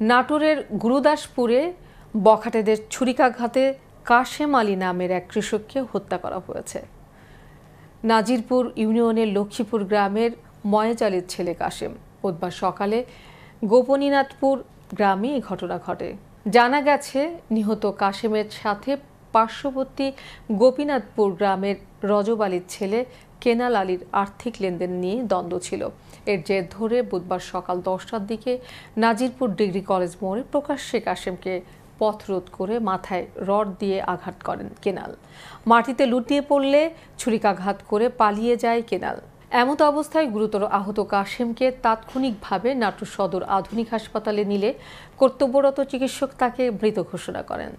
নাটোরের গুরুদাসপুরে বখাটেদের ছুরিকাঘাতে কাশেম আলী নামের এক কৃষককে হত্যা করা হয়েছে। নাজিরপুর ইউনিয়নের লক্ষ্মীপুর গ্রামের ময়েজ আলীর ছেলে কাশেম বুধবার সকালে গোপনীনাথপুর গ্রামে এই ঘটনা ঘটে। জানা গেছে, নিহত কাশেমের সাথে পার্শ্ববর্তী গোপীনাথপুর গ্রামের রজব আলীর ছেলে কেনাল আলীর আর্থিক লেনদেন নিয়ে দ্বন্দ্ব ছিল। এর জের ধরে বুধবার সকাল দশটার দিকে নাজিরপুর ডিগ্রি কলেজ মোড়ে প্রকাশ্যে কাশেমকে পথরোধ করে মাথায় রড দিয়ে আঘাত করেন কেনাল। মাটিতে লুটিয়ে পড়লে ছুরিকাঘাত করে পালিয়ে যায় কেনাল। এমত অবস্থায় গুরুতর আহত কাশেমকে তাৎক্ষণিকভাবে নাটোর সদর আধুনিক হাসপাতালে নিলে কর্তব্যরত চিকিৎসক তাকে মৃত ঘোষণা করেন।